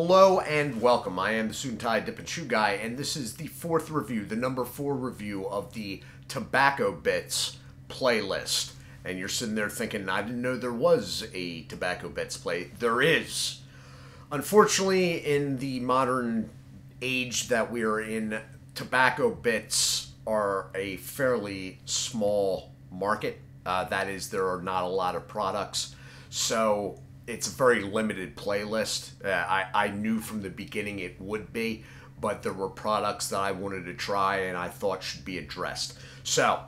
Hello and welcome. I am the Suit and Tie Dip and Chew Guy, and this is the fourth review, the number four review of the Tobacco Bits playlist. And you're sitting there thinking, I didn't know there was a Tobacco Bits play. There is. Unfortunately, in the modern age that we are in, tobacco bits are a fairly small market. Uh, that is, there are not a lot of products. So it's a very limited playlist. Uh, I, I knew from the beginning it would be, but there were products that I wanted to try and I thought should be addressed. So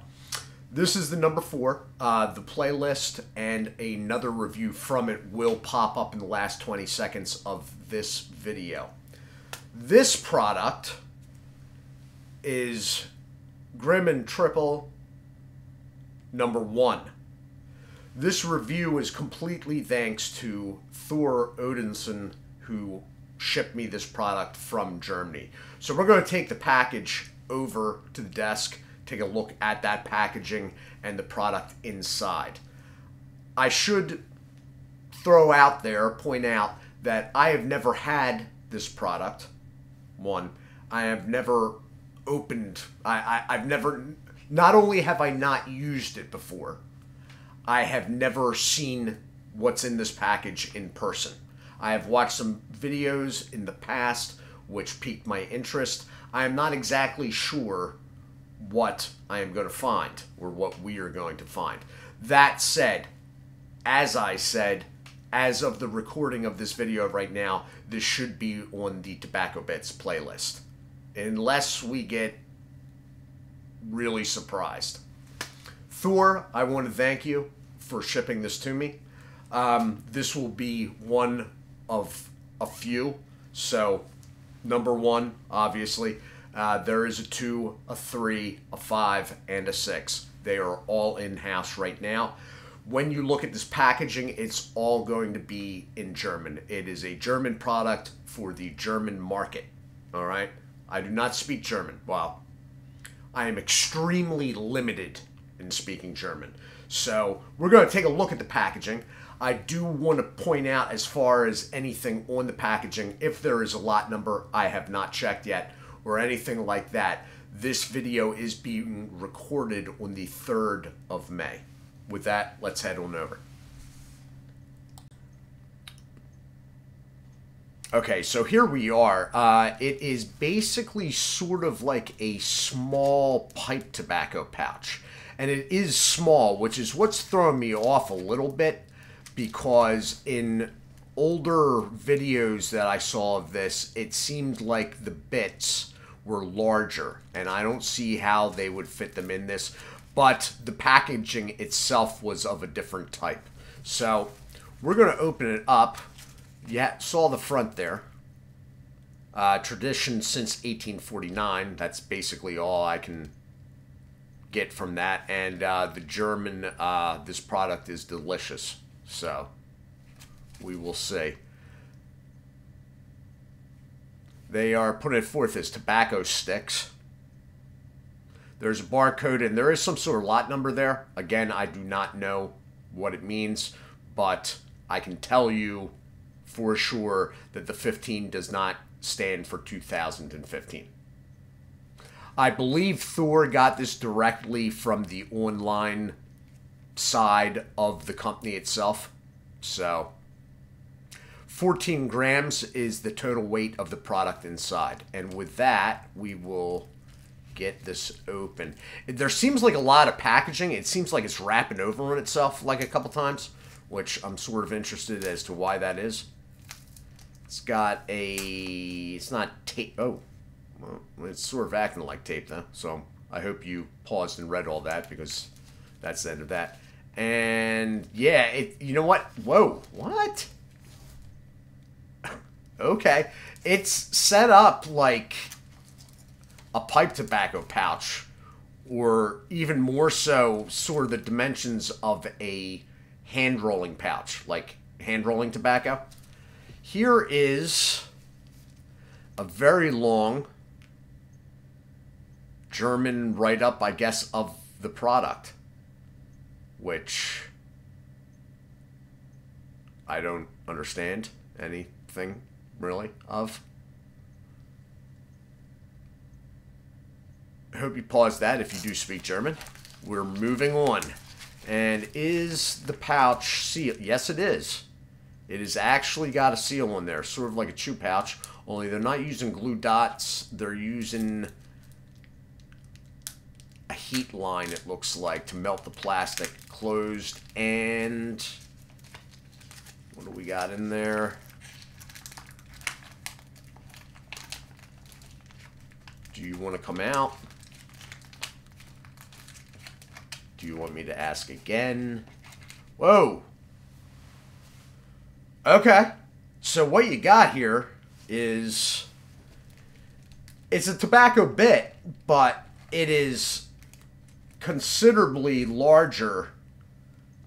this is the number four. Uh, the playlist and another review from it will pop up in the last 20 seconds of this video. This product is Grimm and Triepel number one. This review is completely thanks to Thor Odinson, who shipped me this product from Germany. So we're going to take the package over to the desk, take a look at that packaging and the product inside. I should throw out there, point out that I have never had this product. One, I have never opened, I, I, I've never, not only have I not used it before, I have never seen what's in this package in person. I have watched some videos in the past which piqued my interest. I am not exactly sure what I am going to find or what we are going to find. That said, as I said, as of the recording of this video right now, this should be on the Tobacco Bits playlist. Unless we get really surprised. Thor, I want to thank you for shipping this to me. Um, this will be one of a few. So, number one, obviously, uh, there is a two, a three, a five, and a six. They are all in house right now. When you look at this packaging, it's all going to be in German. It is a German product for the German market. All right? I do not speak German. Well, I am extremely limited in speaking German. So we're going to take a look at the packaging. I do want to point out as far as anything on the packaging, if there is a lot number I have not checked yet or anything like that, this video is being recorded on the 3rd of May. With that, let's head on over. Okay, so here we are. Uh, it is basically sort of like a small pipe tobacco pouch. And it is small, which is what's throwing me off a little bit because in older videos that I saw of this, it seemed like the bits were larger. And I don't see how they would fit them in this. But the packaging itself was of a different type. So we're going to open it up yeah, saw the front there. Uh, tradition since 1849. That's basically all I can get from that. And uh, the German, uh, this product is delicious. So we will see. They are putting it forth as tobacco sticks. There's a barcode and there is some sort of lot number there. Again, I do not know what it means, but I can tell you for sure that the 15 does not stand for 2015. I believe Thor got this directly from the online side of the company itself. So, 14 grams is the total weight of the product inside. And with that, we will get this open. There seems like a lot of packaging. It seems like it's wrapping over on itself like a couple times, which I'm sort of interested as to why that is. It's got a... It's not tape... Oh. Well, it's sort of acting like tape, though. So I hope you paused and read all that because that's the end of that. And yeah, it. You know what? Whoa, what? okay, it's set up like a pipe tobacco pouch, or even more so, sort of the dimensions of a hand rolling pouch, like hand rolling tobacco. Here is a very long German write up, I guess, of the product, which I don't understand anything really, of. I hope you pause that if you do speak German. We're moving on. And is the pouch sealed? Yes, it is. It has actually got a seal on there, sort of like a chew pouch, only they're not using glue dots. They're using heat line, it looks like, to melt the plastic closed. And what do we got in there? Do you want to come out? Do you want me to ask again? Whoa. Okay. So what you got here is it's a tobacco bit, but it is considerably larger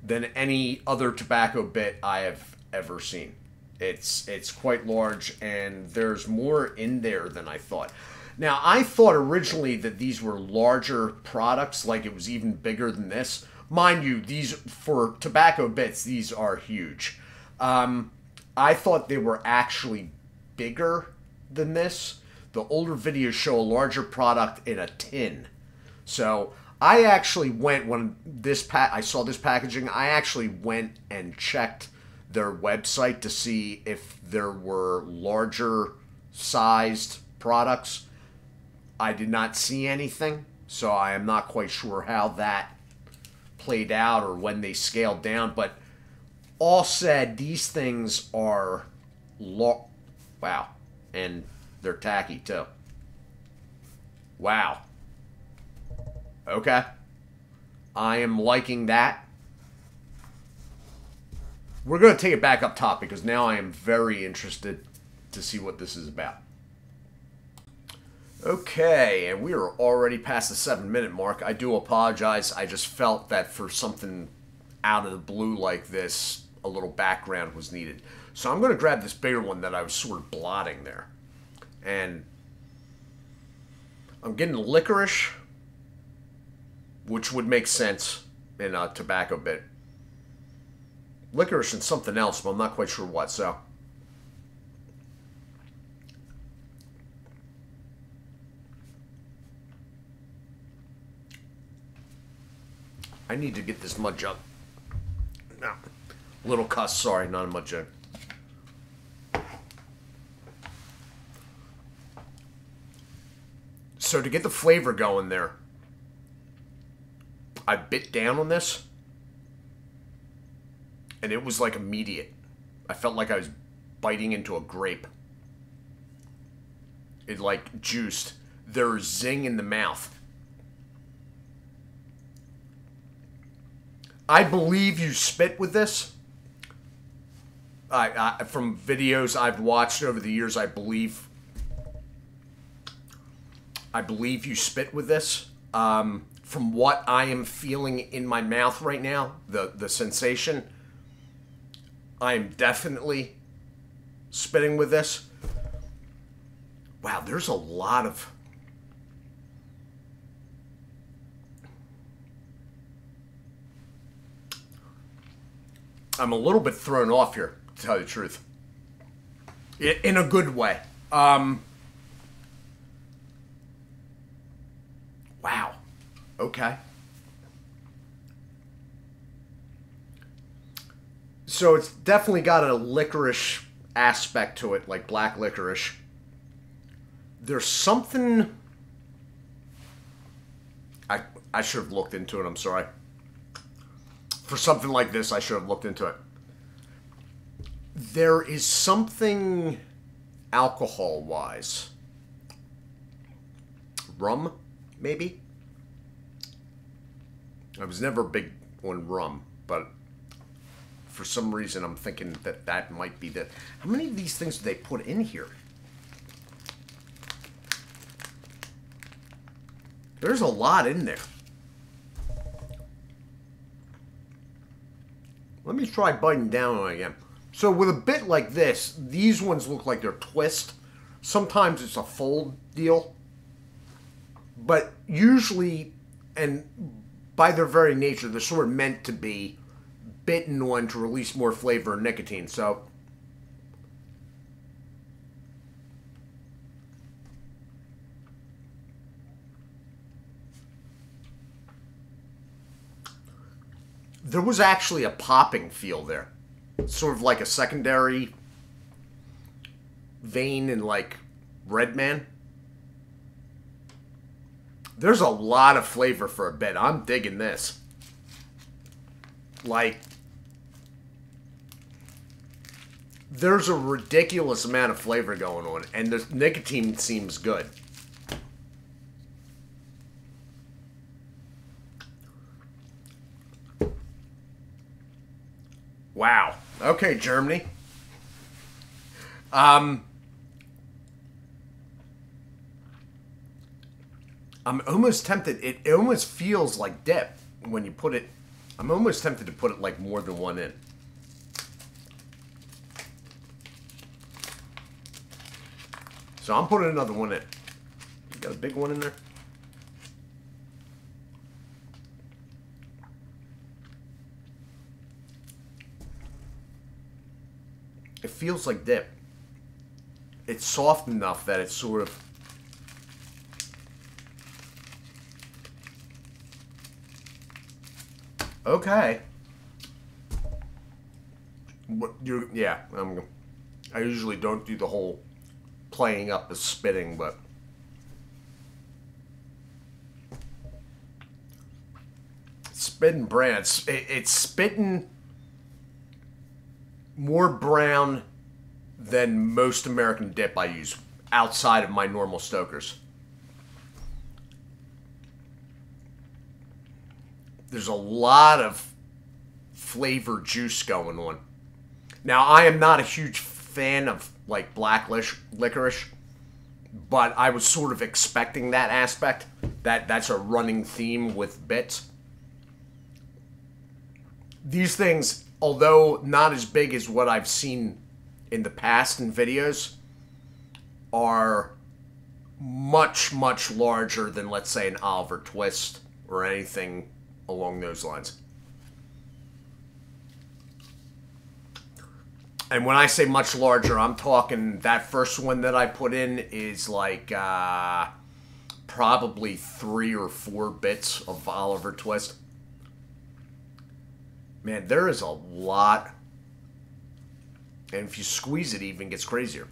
than any other tobacco bit I have ever seen. It's it's quite large and there's more in there than I thought. Now, I thought originally that these were larger products, like it was even bigger than this. Mind you, these, for tobacco bits, these are huge. Um, I thought they were actually bigger than this. The older videos show a larger product in a tin. So I actually went when this pa- I saw this packaging. I actually went and checked their website to see if there were larger sized products I did not see anything, so I am not quite sure how that played out or when they scaled down. But all said, these things are wow, and they're tacky too. Wow. Okay. I am liking that. We're going to take it back up top because now I am very interested to see what this is about. Okay, and we are already past the seven minute mark. I do apologize. I just felt that for something out of the blue like this, a little background was needed. So I'm going to grab this bigger one that I was sort of blotting there. And I'm getting licorice, which would make sense in a tobacco bit. Licorice and something else, but I'm not quite sure what. So I need to get this mud jug. No. Little cuss, sorry, not a mud jug. So to get the flavor going there, I bit down on this, and it was like immediate. I felt like I was biting into a grape. It like juiced. There's zing in the mouth. I believe you spit with this. I, I, from videos I've watched over the years, I believe. I believe you spit with this. Um, from what I am feeling in my mouth right now, the the sensation, I am definitely spitting with this. Wow, there's a lot of I'm a little bit thrown off here, to tell you the truth. In a good way. Um, wow. Okay. So it's definitely got a licorice aspect to it, like black licorice. There's something. I I should have looked into it. I'm sorry for something like this, I should have looked into it. There is something alcohol wise. Rum, maybe? I was never big on rum, but for some reason I'm thinking that that might be the. How many of these things do they put in here? There's a lot in there. Let me try biting down on it again. So with a bit like this, these ones look like they're twist. Sometimes it's a fold deal. But usually, and by their very nature, they're sort of meant to be bitten on to release more flavor and nicotine. So there was actually a popping feel there. Sort of like a secondary vein in like Redman. There's a lot of flavor for a bit. I'm digging this. Like, there's a ridiculous amount of flavor going on, and the nicotine seems good. Wow. Okay, Germany. Um, I'm almost tempted. It, it almost feels like dip when you put it. I'm almost tempted to put it like more than one in. So I'm putting another one in. You got a big one in there? It feels like dip. It's soft enough that it's sort of Okay. What you yeah, I'm I usually don't do the whole playing up the spitting, but spitting brown. It's, it, it's spitting more brown than most American dip I use outside of my normal Stokers. There's a lot of flavor juice going on. Now, I am not a huge fan of like black licorice, but I was sort of expecting that aspect. That that's a running theme with bits. These things, although not as big as what I've seen in the past in videos, are much much larger than let's say an Oliver Twist or anything along those lines. And when I say much larger, I'm talking that first one that I put in is like uh, probably three or four bits of Oliver Twist. Man, there is a lot. And if you squeeze it, it even gets crazier.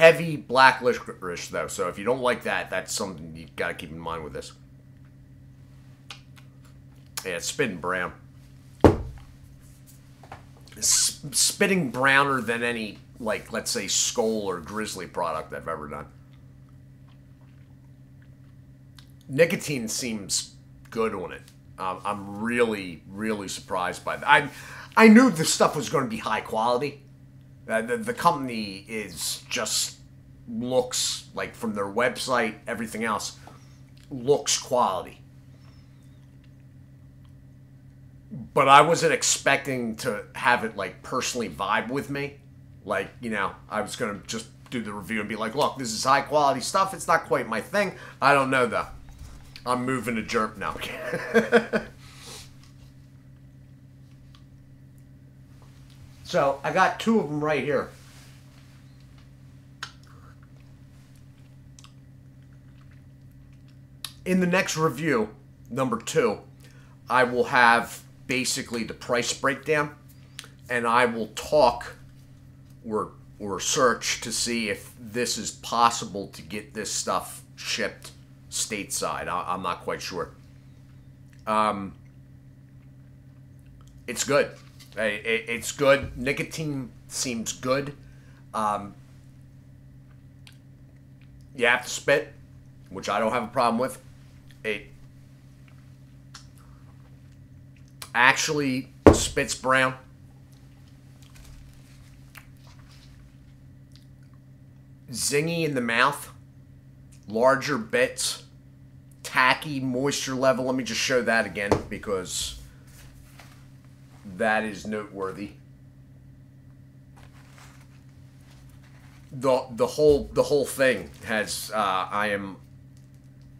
Heavy black licorice, though. So if you don't like that, that's something you got to keep in mind with this. Yeah, it's spitting brown. It's spitting browner than any, like, let's say, Skoal or Grizzly product I've ever done. Nicotine seems good on it. Um, I'm really, really surprised by that. I, I knew the stuff was going to be high quality. Uh, the, the company is just looks like from their website, everything else looks quality. But I wasn't expecting to have it like personally vibe with me. Like, you know, I was going to just do the review and be like, look, this is high quality stuff. It's not quite my thing. I don't know though. I'm moving to jerk now. So I got two of them right here. In the next review, number two, I will have basically the price breakdown and I will talk or or search to see if this is possible to get this stuff shipped stateside. I, am not quite sure. Um, it's good. It, it's good. Nicotine seems good. Um, you have to spit, which I don't have a problem with. It actually spits brown. Zingy in the mouth. Larger bits. Tacky moisture level. Let me just show that again because that is noteworthy. The the whole the whole thing has uh, I am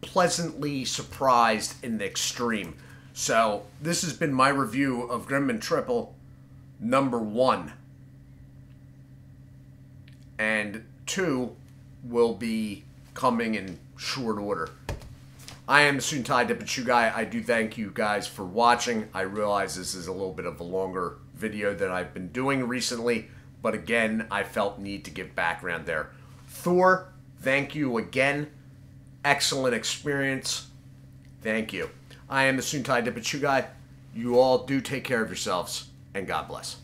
pleasantly surprised in the extreme. So this has been my review of Grimm and Triepel number one. And two will be coming in short order. I am Suit and Tie Dip and Chew guy. I do thank you guys for watching. I realize this is a little bit of a longer video that I've been doing recently, but again, I felt need to give background there. Thor, thank you again. Excellent experience. Thank you. I am the Suit and Tie Dip and Chew guy. You all do take care of yourselves, and God bless.